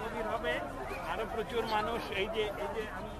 গভীর হবে। আরও প্রচুর মানুষ এই যে এই যে আমি